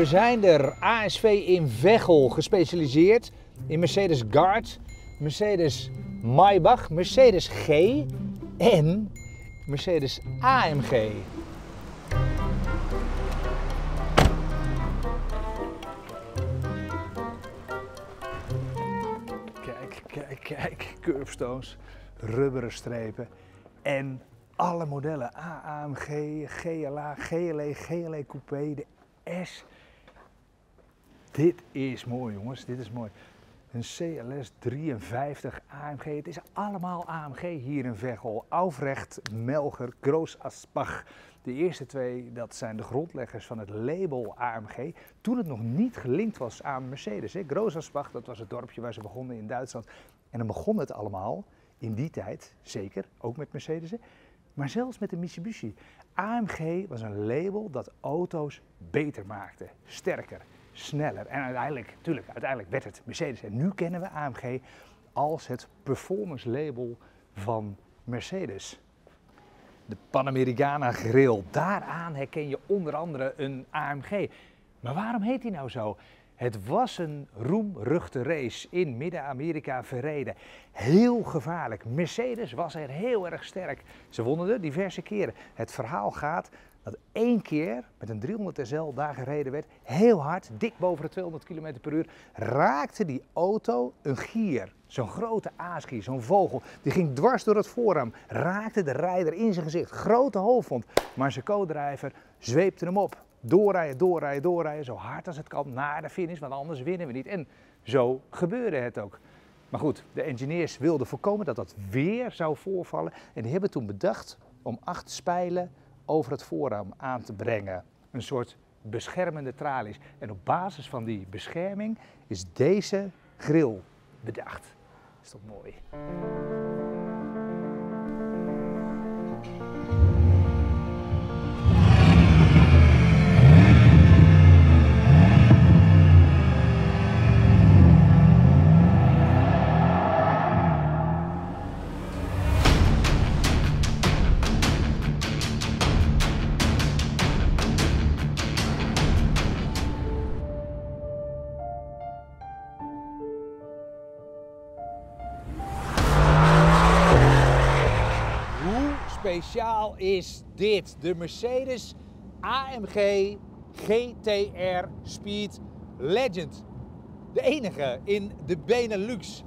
we zijn er. ASV in Veghel, gespecialiseerd in Mercedes Guard, Mercedes Maybach, Mercedes G en Mercedes AMG. Kijk, kijk, kijk. Curbstones, rubberen strepen en alle modellen. AMG, GLA, GLE, GLE Coupé, de S. Dit is mooi jongens, dit is mooi. Een CLS 53 AMG. Het is allemaal AMG hier in Veghel. Aufrecht, Melger, Groos Asbach. De eerste twee, dat zijn de grondleggers van het label AMG. Toen het nog niet gelinkt was aan Mercedes. Hè. Groos Asbach, dat was het dorpje waar ze begonnen in Duitsland. En dan begon het allemaal in die tijd, zeker, ook met Mercedes. Maar zelfs met de Mitsubishi. AMG was een label dat auto's beter maakte, sterker sneller. En uiteindelijk, natuurlijk, uiteindelijk werd het Mercedes. En nu kennen we AMG als het performance label van Mercedes. De Panamericana grill, daaraan herken je onder andere een AMG. Maar waarom heet die nou zo? Het was een roemruchte race in Midden-Amerika verreden. Heel gevaarlijk. Mercedes was er heel erg sterk. Ze wonnen er diverse keren. Het verhaal gaat dat één keer met een 300 SL daar gereden werd, heel hard, dik boven de 200 km per uur, raakte die auto een gier. Zo'n grote aasgier, zo'n vogel, die ging dwars door het voorraam, raakte de rijder in zijn gezicht, grote hoofdwond. Maar zijn co-drijver zweepte hem op. Doorrijden, doorrijden, doorrijden, zo hard als het kan naar de finish, want anders winnen we niet. En zo gebeurde het ook. Maar goed, de engineers wilden voorkomen dat dat weer zou voorvallen en die hebben toen bedacht om acht spijlen over het voorraam aan te brengen. Een soort beschermende tralies. En op basis van die bescherming is deze grill bedacht. Is toch mooi? Speciaal is dit? De Mercedes AMG GTR Speed Legend. De enige in de Benelux.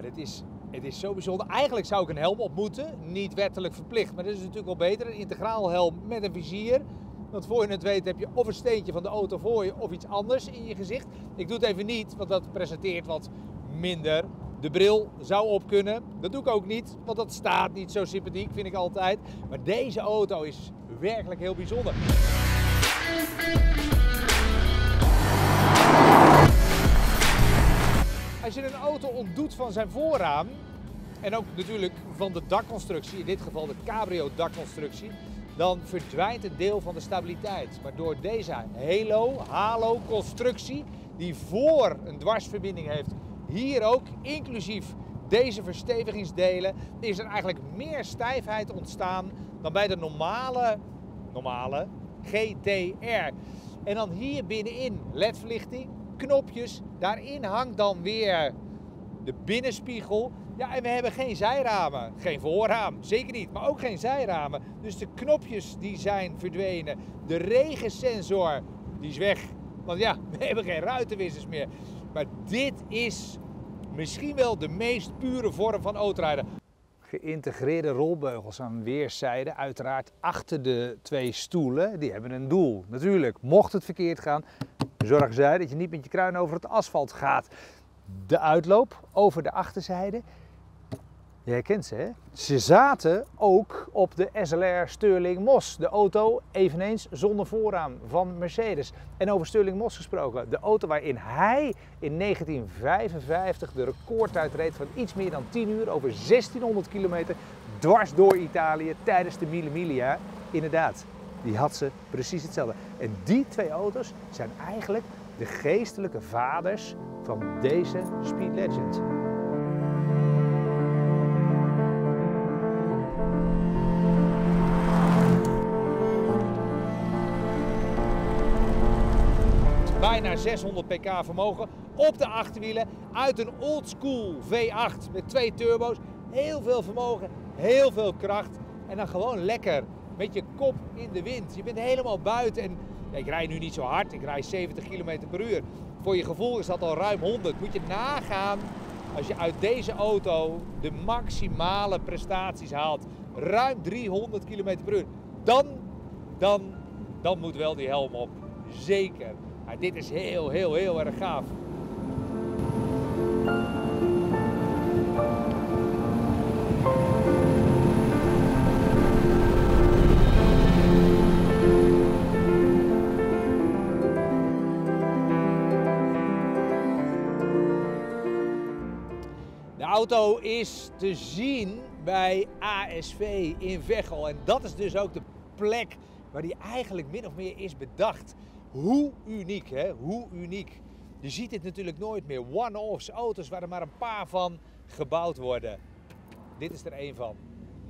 Dit is, het is zo bijzonder. Eigenlijk zou ik een helm op moeten, niet wettelijk verplicht. Maar dat is natuurlijk wel beter. Een integraal helm met een vizier. Want voor je het weet heb je of een steentje van de auto voor je of iets anders in je gezicht. Ik doe het even niet, want dat presenteert wat minder. De bril zou op kunnen. Dat doe ik ook niet, want dat staat niet zo sympathiek, vind ik altijd. Maar deze auto is werkelijk heel bijzonder. Als je een auto ontdoet van zijn voorraam, en ook natuurlijk van de dakconstructie, in dit geval de cabrio dakconstructie, dan verdwijnt een deel van de stabiliteit. Maar door deze halo, halo constructie, die voor een dwarsverbinding heeft, hier ook, inclusief deze verstevigingsdelen, is er eigenlijk meer stijfheid ontstaan dan bij de normale, normale GTR. En dan hier binnenin ledverlichting, knopjes, daarin hangt dan weer de binnenspiegel. Ja, en we hebben geen zijramen. Geen voorraam, zeker niet, maar ook geen zijramen. Dus de knopjes die zijn verdwenen. De regensensor, die is weg. Want ja, we hebben geen ruitenwissers meer. Maar dit is misschien wel de meest pure vorm van autorijden. Geïntegreerde rolbeugels aan weerszijden, uiteraard achter de twee stoelen. Die hebben een doel. Natuurlijk, mocht het verkeerd gaan, zorg zij dat je niet met je kruin over het asfalt gaat. De uitloop over de achterzijde. Je herkent ze, hè? Ze zaten ook op de SLR Sterling Moss. De auto eveneens zonder voorraam van Mercedes. En over Sterling Moss gesproken. De auto waarin hij in 1955 de recordtijd reed van iets meer dan 10 uur over 1600 kilometer dwars door Italië tijdens de Mille Miglia. Inderdaad, die had ze precies hetzelfde. En die twee auto's zijn eigenlijk de geestelijke vaders van deze Speed Legend. Bijna 600 pk vermogen op de achterwielen uit een oldschool V8 met twee turbo's. Heel veel vermogen, heel veel kracht en dan gewoon lekker met je kop in de wind. Je bent helemaal buiten en ik rij nu niet zo hard, ik rij 70 km per uur. Voor je gevoel is dat al ruim 100. Moet je nagaan als je uit deze auto de maximale prestaties haalt. Ruim 300 km per uur. Dan, dan, dan moet wel die helm op. Zeker. Dit is heel, heel, heel erg gaaf. De auto is te zien bij ASV in Veghel. En dat is dus ook de plek waar die eigenlijk min of meer is bedacht. Hoe uniek, hè? Hoe uniek. Je ziet dit natuurlijk nooit meer. One-offs, auto's waar er maar een paar van gebouwd worden. Dit is er één van.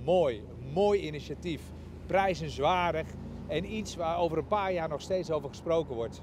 Mooi, mooi initiatief. Prijzenswaardig en iets waar over een paar jaar nog steeds over gesproken wordt.